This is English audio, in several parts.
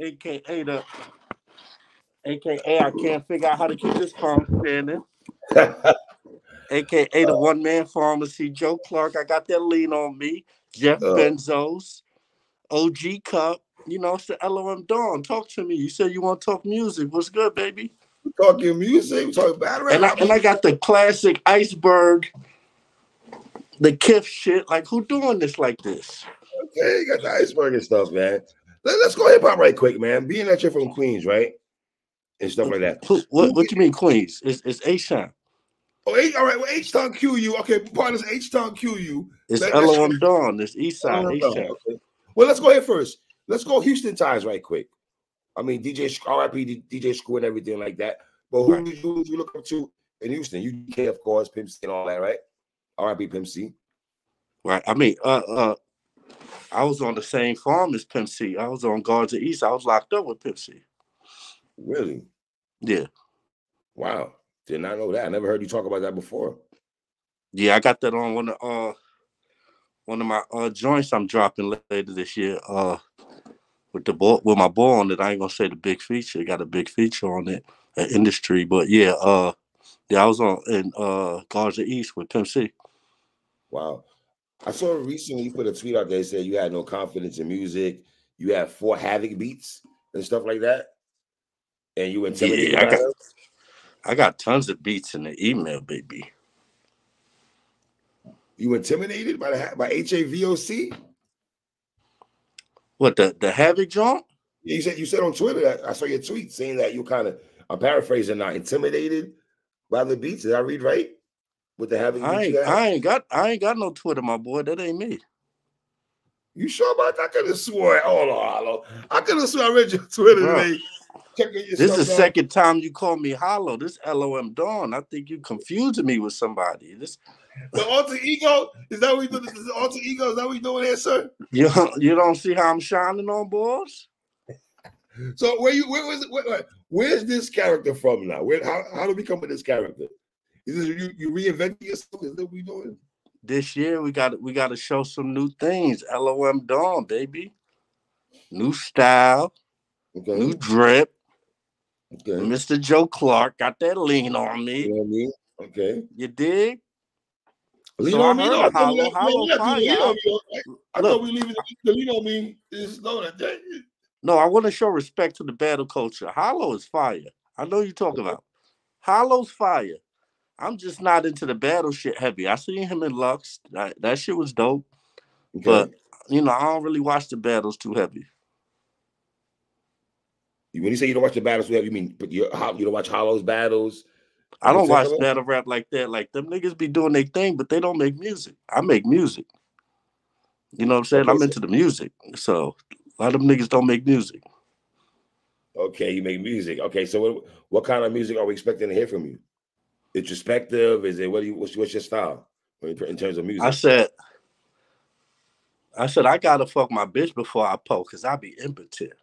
aka the aka I can't figure out how to keep this phone standing. aka the one man pharmacy, Joe Clark. I got that lean on me. Jeff Uh. Benzos, OG Cup. You know, it's the LOM Dawn. Talk to me. You said you want to talk music. What's good, baby? Talking music, talking battle And I, and I got the classic iceberg, the Kif shit. Like, who doing this like this? Okay, you got the iceberg and stuff, man. Let, us go hip hop right quick, man. Being that you're from Queens, right? And stuff like that. Who, what, what you mean, Queens? It's, it's A-Shine. Oh, H, all right. Well, H Town Q you. Okay, partners, H Town Q you. It's Let- let's- LOM Dawn. It's East Side. A-Shine. okay. Well, let's go ahead first. Let's go Houston ties right quick. I mean, DJ RIP, DJ Screw and everything like that. But who Right. did you, you look up to in Houston? UGK, of course, Pimp C and all that, right? RIP Pimp C. Right. I mean, uh, uh, I was on the same farm as Pimp C. I was on Garza East. I was locked up with Pimp C. Really? Yeah. Wow. Did not know that. I never heard you talk about that before. Yeah, I got that on one of uh one of my uh joints I'm dropping later this year. Uh with the boy with my ball on it. I ain't gonna say the big feature. It Got a big feature on it, uh, industry. But yeah, uh yeah, I was on in uh Garza East with Pimp C. Wow. I saw recently you put a tweet out there that said you had no confidence in music. You had four havoc beats and stuff like that. And you intimidated Yeah, I got- I got tons of beats in the email, baby. You intimidated by the by HAVOC? What the the Havoc joint? Yeah, you said you said on Twitter that I saw your tweet saying that you kind of I'm paraphrasing now, intimidated by the beats. Did I read right? With the havoc I ain't you? I ain't got I ain't got no Twitter, my boy. That ain't me. You sure about that? I could have swore. Hold on, hello. I could have swore I read your Twitter Bro. today. This is the second time you call me hollow. This LOM Dawn. I think you confusing me with somebody. This The alter ego is that what we do? This is the alter ego. Is that what we doing here, sir? you don't- you don't see how I'm shining on boards? So where you where was where- where's this character from now? Where how how do we come with this character? Is this you you reinventing yourself? Is that what we doing? This year we got we got to show some new things. LOM Dawn, baby. New style, Okay. new drip. okay. Mr. Joe Clark got that lean on You me. know what I mean? Okay. You dig? Lean So on me. No, I thought we Hollow- Hollow you fire. lean on me. I, I Look. thought we leaving the, lean on me. Is no that. No, I want to show respect to the battle culture. Hollow is fire. I know you talking about. Hollow's fire. I'm just not into the battle shit heavy. I seen him in Lux. That, that shit was dope. Okay. But you know, I don't really watch the battles too heavy. when you say you don't watch the battles, you mean but you you don't watch Hollow's battles? I don't watch battle rap like that. Like them niggas be doing their thing, but they don't make music. I make music. You know what I'm saying? I'm into the music. So a lot of them niggas don't make music. Okay, you make music. Okay, so what what kind of music are we expecting to hear from you? Introspective? Is it what do you what's, what's your style in terms of music? I said, I said I gotta fuck my bitch before I poke, cause I be impotent.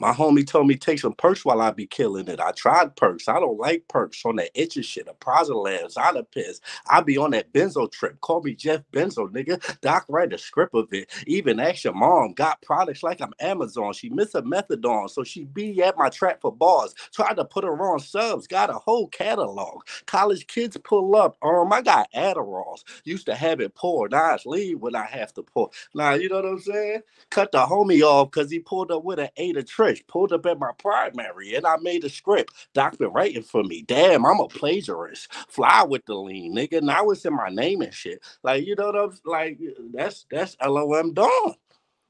My homie told me take some perks while I be killing it. I tried perks. I don't like perks on that itchy shit. A Prozalam, Klonopins. I be on that benzo trip. Call me Jeff Benzo, nigga. Doc write a script of it. Even ask your mom. Got products like I'm Amazon. She miss a methadone, so she be at my trap for bars. Tried to put her on subs. Got a whole catalog. College kids pull up. Um, I got Adderalls. Used to have it pour. Now it's leave when I have to pour. Now you know what I'm saying? Cut the homie off because he pulled up with an eight of Pulled up at my primary and I made a script. Doc been writing for me. Damn, I'm a plagiarist. Fly with the lean, nigga. Now it's in my name and shit. Like you know what I'm like? That's that's LOM Dawn.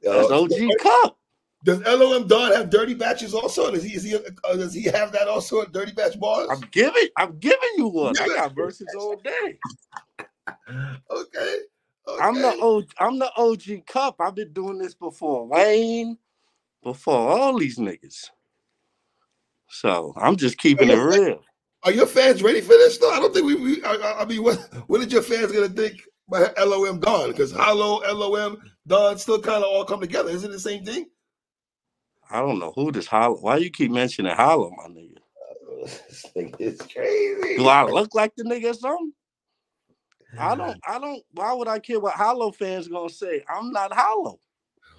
That's OG Cup. Does LOM Don have dirty batches also? Does he, is he uh, does he have that also? Dirty batch bars? I'm giving. I'm giving you one. I got verses all day. okay. I'm the okay. OG, I'm the OG Cup. I've been doing this before Wayne, before all these niggas. So I'm just keeping it real. Are your fans ready for this? though? I don't think we. we I, I- mean, what what did your fans gonna think by LOM Don? Because Hollow, LOM, Don still kind of all come together. Isn't it the same thing? I don't know who this hollow. Why you keep mentioning hollow, my nigga? this thing is crazy. Do I look like the nigga or something? I don't. I don't. Why would I care what hollow fans gonna say? I'm not hollow.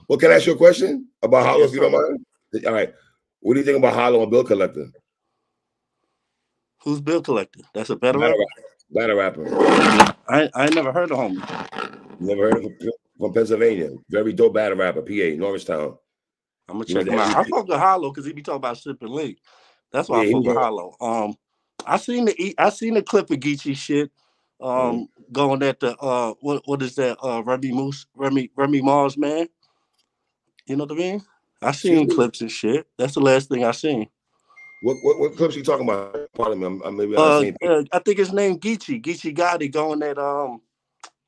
Well, can I ask you a question about Hollow, Yes, if you don't mind? All right. What do you think about Hollow and Bill Collector? Who's Bill Collector? That's a better Battle rapper. Battle rapper. I I never heard of homie. Never heard of him from Pennsylvania. Very dope battle rapper, PA, Norristown. I'm gonna check him out. I fuck with Hollow because he be talking about sipping link. That's why Yeah, I fuck with Hollow. Um, I seen the I seen the clip of Geechee shit. Um, Mm-hmm. going at the uh, what what is that? Uh, Remy Moose, Remy Remy Mars, man. You know what I mean? I seen clips and shit. That's the last thing I seen. What what, what clips you talking about? Pardon me, I'm, I'm maybe Uh, uh, I think his name Geechee. Geechee Gotti going at um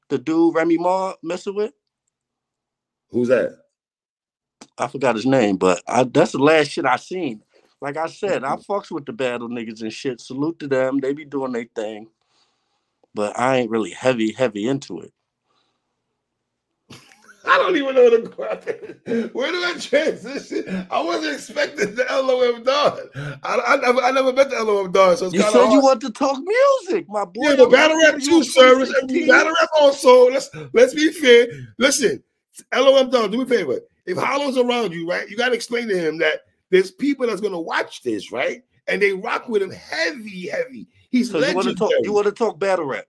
the dude Remy Ma messing with. who's that? I forgot his name, but I, that's the last shit I seen. Like I said, I Mm-hmm. fucks with the battle niggas and shit. Salute to them. They be doing their thing. But I ain't really heavy, heavy into it. I don't even know the where do I transition? I wasn't expecting the LOM Don. I, I never I never met the LOM Don, so it's You said of you want to talk music, my boy. Yeah, but battle rap too, service. Battle rap also. Let's let's be fair. Listen, LOM Don, do me a favor. If Hollow's around you, right, you gotta explain to him that there's people that's gonna watch this, right? And they rock with him heavy, heavy. He's So you want to talk? You want to talk battle rap?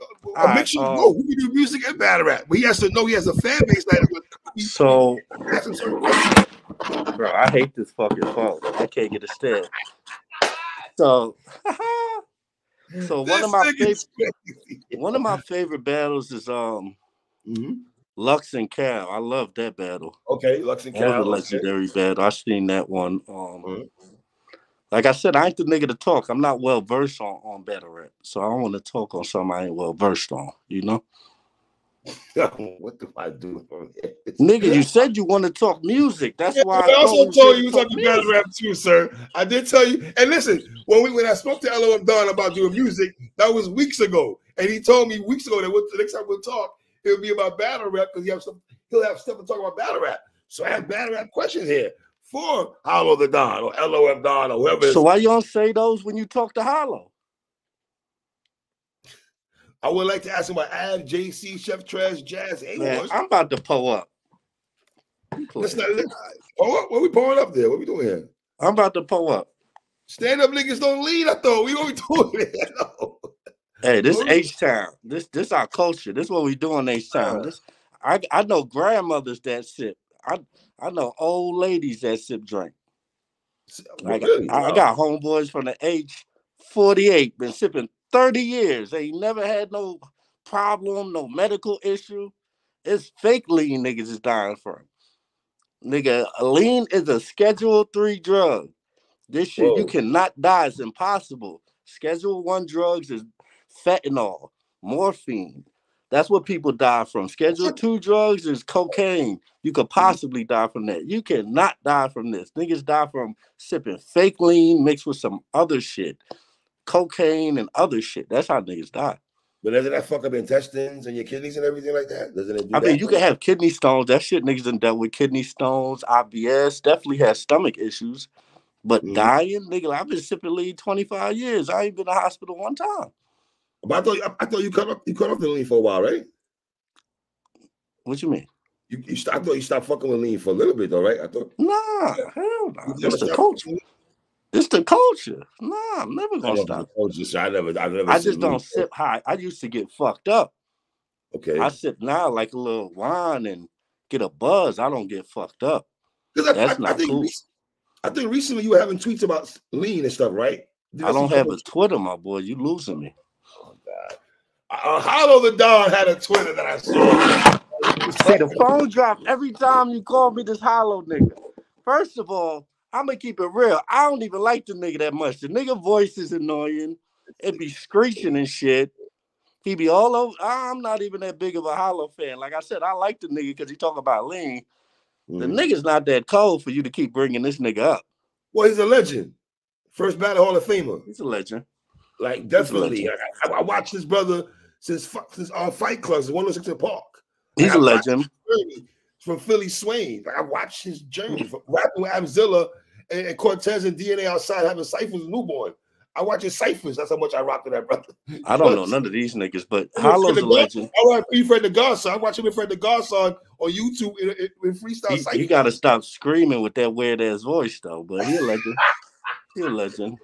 A Alright, mixture of um, both. We can do music and battle rap, but he has to know he has a fan base that is So, ask him certain bro, I hate this fucking phone. I can't get a stand. So, so one This of my favorite one of my favorite battles is um Mhm. Lux and Cal. I love that battle. Okay, Lux and Cal. That was a Cal. okay. legendary battle. I seen that one. Um, Mhm. Like I said, I ain't the nigga to talk. I'm not well versed on on battle rap, so I don't want to talk on something I ain't well versed on. You know, what do I do? nigga, you said you want to talk music. That's Yeah, why but I also told you talk talking battle rap too, sir. I did tell you. And listen, when we when I spoke to LOM Don about doing music, that was weeks ago. And he told me weeks ago that what, the next time we'll talk, it'll be about battle rap because he have some he'll have stuff to talk about battle rap. So I have battle rap questions here for Hollow the Don or LOM Don or whoever. So why you don't say those when you talk to Hollow? I would like to ask him about Av, JC, Chef Trash, Jazz, A Man, I'm about to pull up. Let's not let, oh, what, what we pulling up there? What we doing here? I'm about to pull up. Stand up niggas don't lead. I thought we what we doing here? No. Hey, this? H Town. This this our culture. This what we do in H Town. Uh. This I I know grandmothers that sip. I I know old ladies that sip drink. I got, Really? I, I got homeboys from the age 48, been sipping 30 years. They never had no problem, no medical issue. It's fake lean niggas is dying from. Nigga, lean is a schedule three drug. This shit you cannot die. It's impossible. Schedule one drugs is fentanyl, morphine. That's what people die from. Schedule two drugs is cocaine. You could possibly die from that. You cannot die from this. Niggas die from sipping fake lean mixed with some other shit, cocaine and other shit. That's how niggas die. But doesn't that fuck up intestines and your kidneys and everything like that? Doesn't it do I mean, you can have kidney stones. That shit niggas done dealt with kidney stones, IBS, definitely has stomach issues. But Mhm. dying, nigga, I've been sipping lean 25 years. I ain't been to the hospital one time. But I thought I, I thought you cut off you cut off the lean for a while, right? What you mean? You, you I thought you stopped fucking with lean for a little bit though, right? I thought Nah, hell nah. It's the culture. It's the culture. Nah, I'm never gonna stop. you, so I never I never I just don't lean. sip high. I used to get fucked up. Okay. I sip now like a little wine and get a buzz. I don't get fucked up. I, That's I, I not think cool. I think recently you were having tweets about lean and stuff, right? Did I don't have a Twitter, my boy. You losing me. God. Uh, Hollow the Don had a Twitter that I saw. See, the phone dropped every time you call me this hollow nigga. First of all, I'm gonna keep it real. I don't even like the nigga that much. The nigga voice is annoying. It be screeching and shit. He be all over. I'm not even that big of a hollow fan. Like I said, I like the nigga because he talk about lean. The Mhm. nigga's not that cold for you to keep bringing this nigga up. Well, he's a legend. First battle Hall of Famer. He's a legend. Like definitely. legend. I, I, I watched this brother since since our fight clubs, 106 & Park. He's I a legend. from Philly Swain. Like I watched his journey from rapping with Abzilla and, and Cortez and DNA outside having ciphers newborn. I watch his ciphers. That's how much I rock with that brother. I don't know none of these niggas, but Hollow's the a legend. I watch P. Fred the Godson. I watch him and Fred the Godson on YouTube in, in, in freestyle. He, he got to stop screaming with that weird ass voice though. But he a legend. he a legend.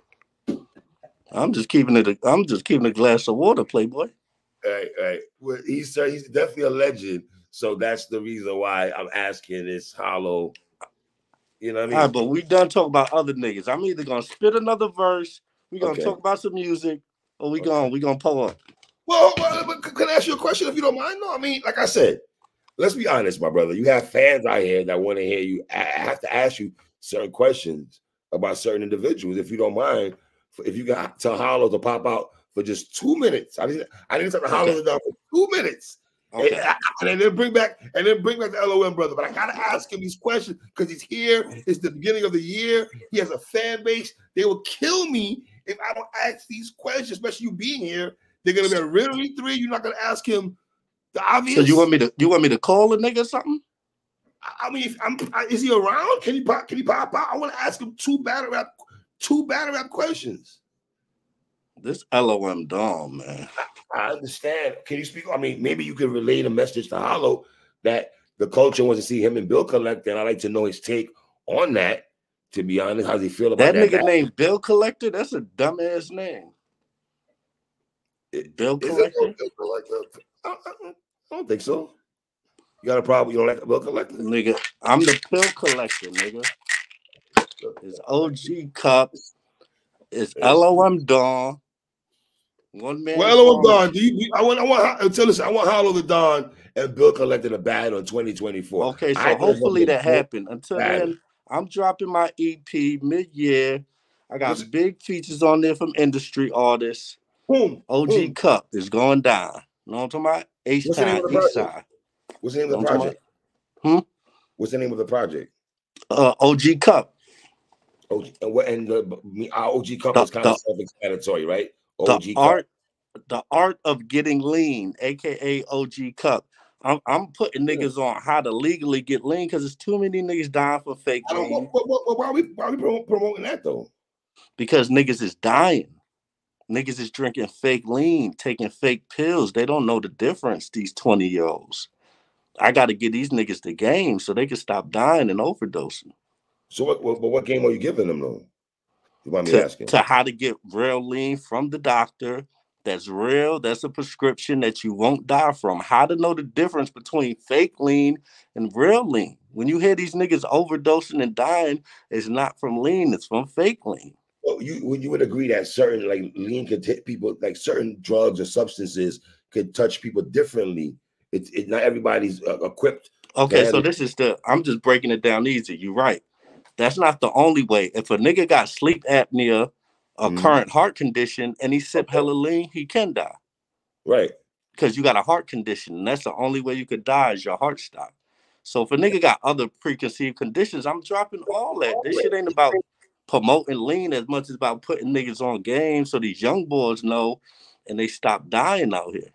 I'm just keeping it. I'm just keeping a glass of water, Playboy. Hey, right. Well, he's uh, he's definitely a legend. So that's the reason why I'm asking this hollow. You know what I mean? All right, but we done talk about other niggas. I'm either gonna spit another verse, we're gonna okay. talk about some music, or we okay. gonna we gonna pull up. Well, well, can I ask you a question if you don't mind? No, I mean, like I said, let's be honest, my brother. You have fans out here that want to hear you. I have to ask you certain questions about certain individuals, if you don't mind. If you got to Hollow to pop out for just two minutes, I didn't. I didn't tell the Hollow okay. for two minutes. Okay. And, and, then bring back and then bring back the LOM brother. But I gotta ask him these questions because he's here. It's the beginning of the year. He has a fan base. They will kill me if I don't ask these questions, especially you being here. They're gonna be a really three. You're not gonna ask him the obvious. So you want me to you want me to call a nigga or something? I mean, if I'm, is he around? Can he pop? Can he pop out? I want to ask him two battle rap, two battle rap questions. This LOM Dom, man. I understand. Can you speak? I mean, maybe you can relay a message to Hollow that the culture wants to see him and Bill Collector, and I'd like to know his take on that. To be honest, how does he feel about that? That nigga named Bill Collector. That's a dumbass name. Bill Collector. Bill Collector? I, I, don't think so. You got a problem? You don't like Bill Collector? Nigga, I'm the Bill Collector, nigga. It's OG Cup. It's LOM Dawn. One man. Well, Dawn. Do you, I want. I want. Tell us. I want Hollow the Dawn and Bill collecting a bad on 2024. Okay, so I hopefully that happened. Until then, I'm dropping my EP mid year. I got What's big features on there from industry artists. Boom. OG Boom. Cup is going down. You know what I'm talking about? H time, East Side. What's the name of the project? Hmm. What's the name of the project? Uh, OG Cup. OG, and what and the our OG Cup the, is kind the, of self-explanatory, right? OG the Cup. art, the art of getting lean, aka OG Cup. I'm, I'm putting niggas on how to legally get lean because there's too many niggas dying for fake lean. What, what, what, why are we why are we promoting that though? Because niggas is dying. Niggas is drinking fake lean, taking fake pills. They don't know the difference, these 20 year olds. I got to get these niggas the game so they can stop dying and overdosing. So, what, what, what game are you giving them, though? You want me to, asking? To how to get real lean from the doctor that's real, that's a prescription that you won't die from. How to know the difference between fake lean and real lean. When you hear these niggas overdosing and dying, it's not from lean, it's from fake lean. Well, you would you would agree that certain like lean could hit people like certain drugs or substances could touch people differently. It's it, not everybody's uh, equipped. Okay, so this is the I'm just breaking it down easy. You're right. That's not the only way. If a nigga got sleep apnea, a mm-hmm. current heart condition, and he sip hella lean, he can die. Right. Because you got a heart condition, and that's the only way you could die is your heart stop. So if a nigga got other preconceived conditions, I'm dropping all that. This shit ain't about promoting lean as much as about putting niggas on game so these young boys know and they stop dying out here.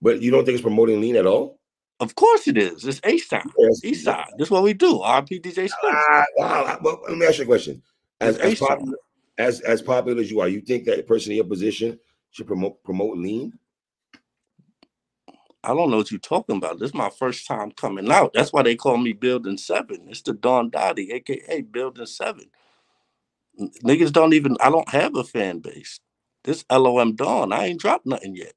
But you don't think it's promoting lean at all? Of course it is. It's H time. Yes. East side. That's what we do. RPDJ uh, wow. Well, let me ask you a question. As as popular, as as popular as you are, you think that a person in your position should promote promote lean? I don't know what you're talking about. This is my first time coming out. That's why they call me Building Seven. It's the Don Dottie, aka Building Seven niggas don't even. I don't have a fan base. This LOM Dawn, I ain't dropped nothing yet.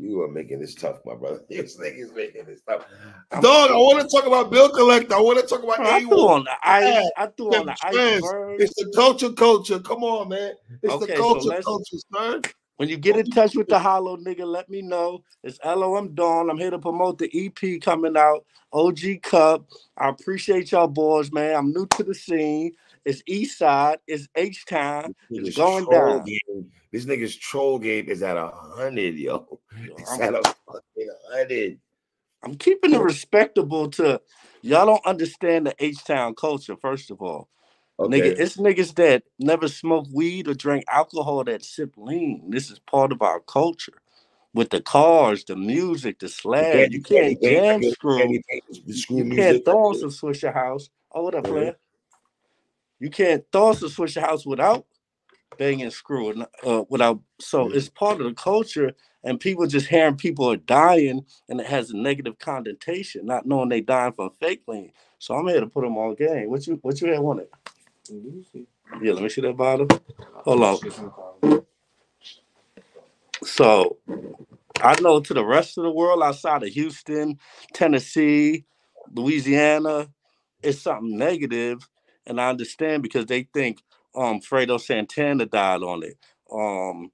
You are making this tough, my brother. This nigga's making this tough. I'm Dog, I want to talk about Bill Collector. I want to talk about. I threw on the ice. I threw on the ice. It's the culture, culture. Come on, man. It's okay, the culture, so culture, son. When you get in touch with the hollow nigga, let me know. It's LOM Dawn. I'm here to promote the EP coming out. OG Cup. I appreciate y'all boys, man. I'm new to the scene. It's East Side. It's H Town. It's going down. Game. This nigga's troll game is at a hundred, yo. It's I'm, at a fucking hundred. I'm keeping it respectable to y'all. Don't understand the H Town culture. First of all, okay. nigga, it's niggas that never smoke weed or drink alcohol that sip lean. This is part of our culture. With the cars, the music, the slag, you can't, you can't jam screw. You can't throw on some Swishahouse. Oh, what up, player? You can't toss a Swishahouse without banging screw uh, without so it's part of the culture and people just hearing people are dying and it has a negative connotation, not knowing they dying from fake lean. So I'm here to put them on game. What you what you had wanted? Yeah, let me see that bottle. Hold on. So I know to the rest of the world outside of Houston, Tennessee, Louisiana, it's something negative, and I understand because they think um Fredo Santana died on it. Um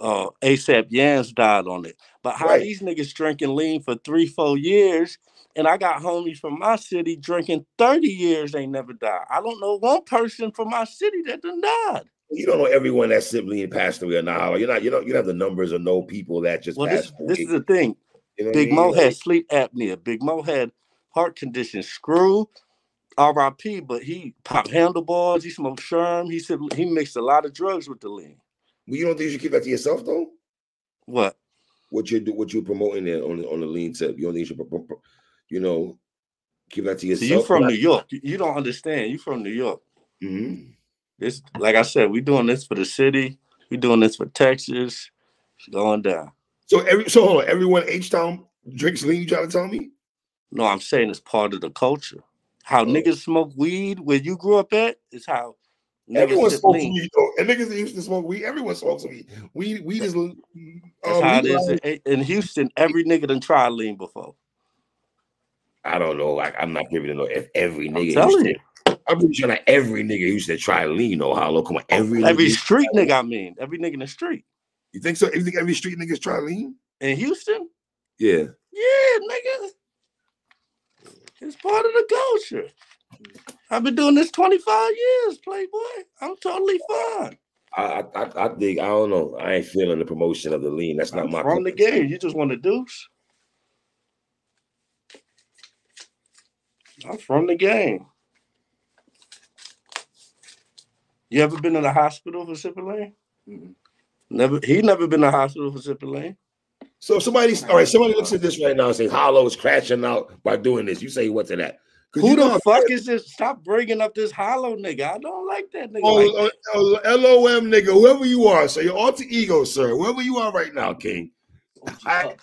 uh ASAP Yams died on it. But how Right. these niggas drinking lean for three, four years, and I got homies from my city drinking 30 years, they never died. I don't know one person from my city that done died. You don't know everyone that's simply passed away or not. You're not. You don't. You don't have the numbers or know people that just Well, passed this this is the thing. You know what I Big mean? Moe Like, had sleep apnea. Big Moe had heart condition. Screw, R.I.P. But he popped handlebars. He smoked sherm. He said he mixed a lot of drugs with the lean. Well, you don't think you should keep that to yourself though? What? What you do? What you're promoting there on the on the lean tip? You don't think you should, you know, keep that to yourself? you from New York. You- You don't understand. You from New York. hmm This, like I said, we doing this for the city. We doing this for Texas. It's going down. So every so hold on, everyone H Town drinks lean. You trying to tell me? No, I'm saying it's part of the culture. How Oh. niggas smoke weed where you grew up at is how Everyone smokes lean. weed though. And niggas that used to smoke weed. Everyone smokes weed. Weed, weed is. Um, That's how it is in, in Houston. Every nigga done tried lean before. I don't know. Like I'm not privy to know if every I'm nigga. used to, I'm pretty sure every nigga used to try lean or hollow. Come on, every Every street nigga, I mean, every nigga in the street You think so? You think every street niggas try lean? in Houston. Yeah. Yeah, nigga, it's part of the culture. I've been doing this 25 years, Playboy. I'm totally fine. I, I I I think I don't know. I ain't feeling the promotion of the lean. That's not I'm my from cup the game. You just want to deuce. I'm from the game. You ever been in the hospital for sipping lane? Mm-mm. Never. He never been in the hospital for sipping lane. So somebody's all right. Somebody looks at this right now and says Hollow is crashing out by doing this. You say what to that? 'Cause Who you the fuck is this? Stop bringing up this hollow nigga. I don't like that nigga. Oh, like oh, oh, LOM nigga, whoever you are, so your alter ego, sir, whoever you are right now, King. I-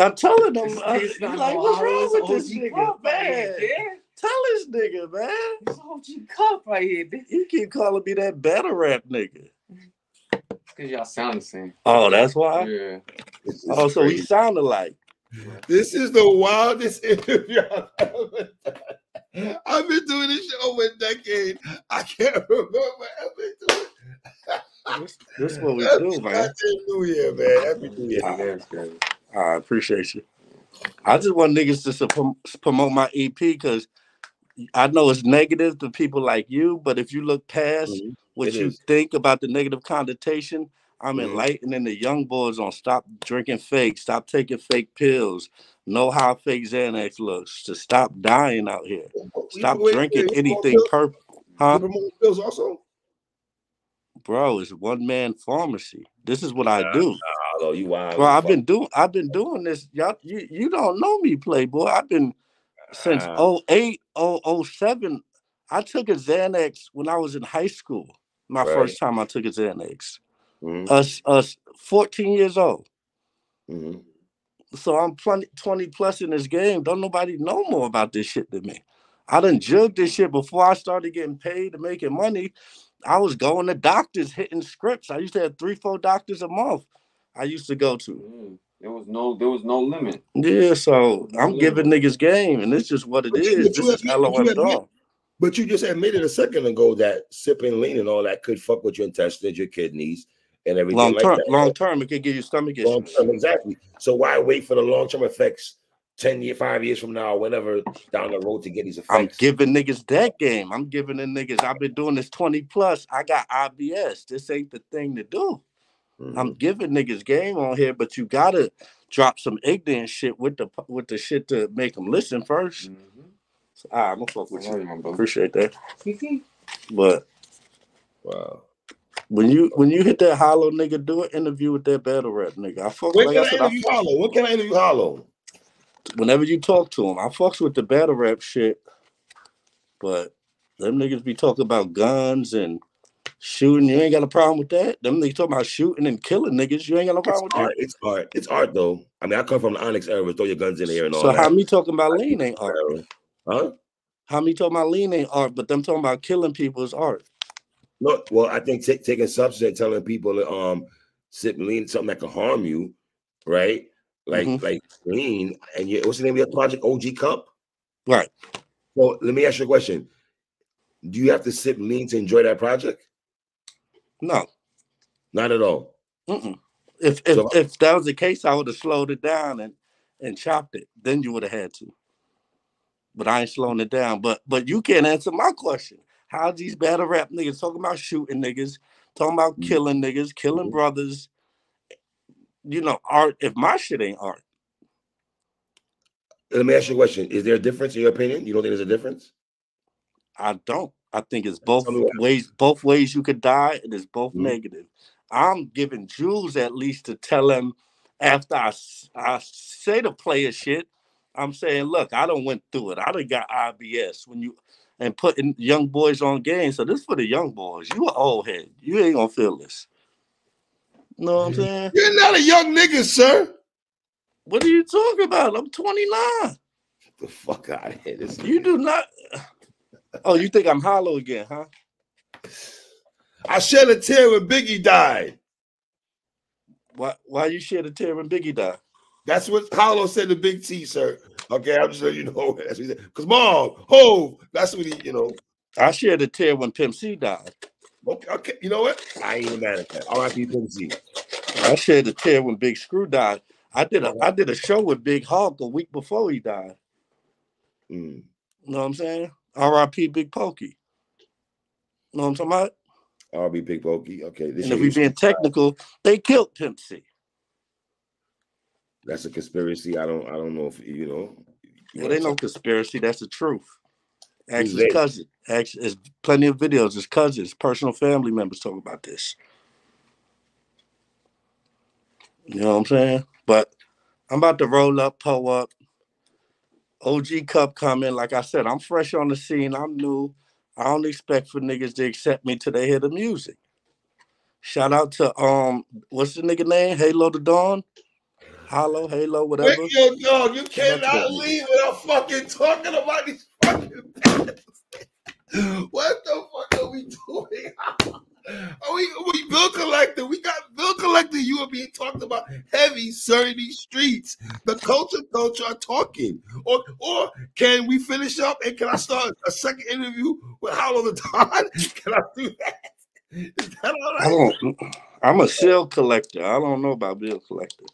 I'm telling them, uh, it's he not like, what's wrong with this OG nigga, Cup right here, man? kid. Tell this nigga, man. It's OG Cup right here, bitch. You keep calling me that battle rap nigga. Cause y'all sound the same. Oh, that's why. Yeah. Oh, so we sound alike. This is the wildest interview I've ever done. I've been doing this show over a decade. I can't remember ever doing This, this is what we Happy do, man. goddamn New Year, man. Happy New Year. Yeah, it's good. I appreciate you. I just want niggas to promote my EP because I know it's negative to people like you, but if you look past Mhm. What It you is. think about the negative connotation, I'm Mhm. enlightening the young boys on stop drinking fake, stop taking fake pills, know how fake Xanax looks, to stop dying out here, stop Wait, drinking wait, anything purple. Huh? pills also? Bro, it's one man pharmacy. This is what I do. Nah, do. You wild. Bro, I've been doing I've been doing this. Y'all you, you don't know me, Playboy. I've been since Ah. 08, 007. I took a Xanax when I was in high school. My Right. first time I took a Xanax. Mhm, Us us 14 years old. mhm. So I'm 20, 20 plus in this game. Don't nobody know more about this shit than me. I done jugged this shit before I started getting paid and making money. I was going to doctors hitting scripts. I used to have three, four doctors a month. I used to go to. Mm. There was no, there was no limit. Yeah, so No I'm limit. giving niggas game, and it's just what it But is. you This is you LOM admit- Dawn. But you just admitted a second ago that sipping lean and all that could fuck with your intestines, your kidneys, and everything Long like term, that. long term, it can give you stomach Long issues. term, exactly. So why wait for the long term effects? Ten year, five years from now, whenever down the road to get these effects. I'm giving niggas that game. I'm giving the niggas. I've been doing this 20 plus. I got IBS. This ain't the thing to do. Mhm. I'm giving niggas game on here, but you gotta drop some ignorant shit with the with the shit to make them listen 1st Mhm. Ah, so, all right, I'm gonna fuck with you. you. Appreciate that. But wow. when you when you hit that hollow nigga, do an interview with that battle rap nigga. I fuck When like can I I said, I interview Hollow? When can I interview Hollow? whenever you talk to him, I fucks with the battle rap shit, but them niggas be talking about guns and Shooting, you ain't got a problem with that. Them niggas talking about shooting and killing niggas. You ain't got no problem It's with art. that. It's art. It's art though. I mean, I come from the Onyx era. Throw your guns in the air and all that. So that. how me talking about lean ain't art? Huh? How me talking about lean ain't art, but them talking about killing people is art. No, well, I think ta- taking substance and telling people to um sip lean something that can harm you, right? Like Mhm. like lean, and you what's the name of your project? OG Cup. Right. So let me ask you a question: Do you have to sip lean to enjoy that project? No. Not at all. Mm-mm. If if, So- if that was the case, I would have slowed it down and and chopped it. Then you would have had to. But I ain't slowing it down. But but you can't answer my question. How these battle rap niggas talking about shooting niggas, talking about Mhm. killing niggas, killing Mhm. brothers. You know, art. If my shit ain't art, Let me ask you a question: Is there a difference in your opinion? You don't think there's a difference? I don't. I think it's both Tell me why. ways. Both ways you could die, and it's both Mhm. negative. I'm giving Jules at least to tell him after I, I say the player shit. I'm saying, look, I don't went through it. I done got IBS when you and putting young boys on game. So this for the young boys. You an old head. You ain't gonna feel this. You know what I'm saying? You're not a young nigga, sir. What are you talking about? I'm 29. The fuck out of here! This You do not. Oh, you think I'm hollow again, huh? I shed a tear when Biggie died. Why? Why you shed a tear when Biggie died? That's what Hollow said to Big T, sir. Okay, I'm just letting you know. That's what he said. Because mom, ho, that's what he, you know. I shed a tear when Pimp C died. Okay, okay, you know what? I ain't even mad at that. R.I.P. Pimp C. I shed a tear when Big Screw died. I did a I did a show with Big Hawk a week before he died. Mm. You know what I'm saying? R.I.P. Big Pokey. You know what I'm talking about? R.B. Big Pokey. Okay, this And if we being technical, they killed Pimp C. that's a conspiracy. I don't. I don't know if you know. you It ain't no conspiracy. That's the truth. Ask Who's his they? cousin. Ask, there's plenty of videos. His cousins, personal family members talk about this. You know what I'm saying? But I'm about to roll up, pull up. OG Cup coming. Like I said, I'm fresh on the scene. I'm new. I don't expect for niggas to accept me till they hear the music. Shout out to um, what's the nigga name? Halo the Dawn, Hollow, Halo, whatever. Wait, yo, dog, you cannot leave without fucking talking about these fucking bands. What the fuck are we doing? Are we, we Bill Collector? We got Bill Collector. You are being talked about heavy, sir, these streets. The culture, culture are talking. Or, or can we finish up and can I start a second interview with Hollow the Don? Can I do that? Is that all I don't. I'm a seal collector. I don't know about bill collector.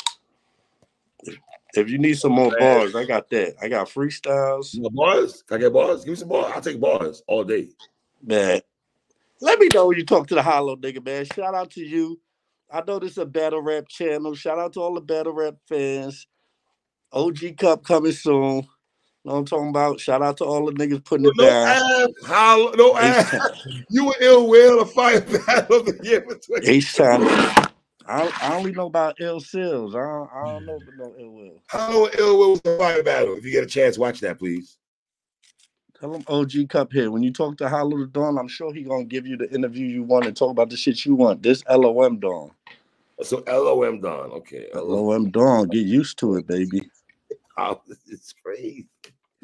If, you need some more bars, I got that. I got freestyles. You bars? Can I get bars? Give me some bars. I'll take bars all day. Man, let me know when you talk to the hollow nigga, man. Shout out to you. I know this is a battle rap channel. Shout out to all the battle rap fans. OG Cup coming soon. Know what I'm talking about? Shout out to all the niggas putting it No down. ass, Hollow, no ass. You were ill will of fire battle of the year 20. H-Town. I, I only know about ill seals. I don't, I don't know mm. about no ill will. And ill will was the fire battle. If you get a chance, watch that, please. Tell him OG Cup here. When you talk to Hollow the Dawn, I'm sure he gonna give you the interview you want and talk about the shit you want. This LOM Dawn. So LOM Don. Okay. LOM. Dawn. Get used to it, baby. Oh, it's crazy.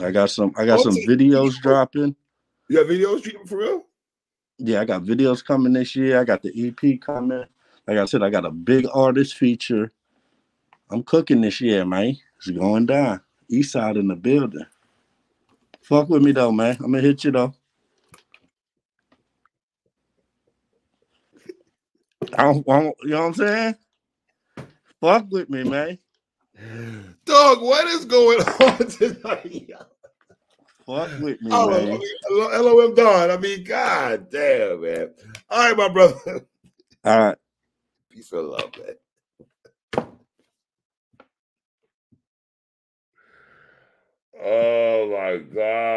I got some I got some videos dropping. You got videos for real? Yeah, I got videos coming this year. I got the EP coming. Like I said, I got a big artist feature. I'm cooking this year, man. It's going down. East side in the building. Fuck with me though, man. I'm gonna hit you though. I don't, I don't- you know what I'm saying? Fuck with me, man. Dog, what is going on tonight? Fuck with me, Oh, man. LOM Don. I mean, god damn, man. All right, my brother. All right. Peace and love, man. Oh my God.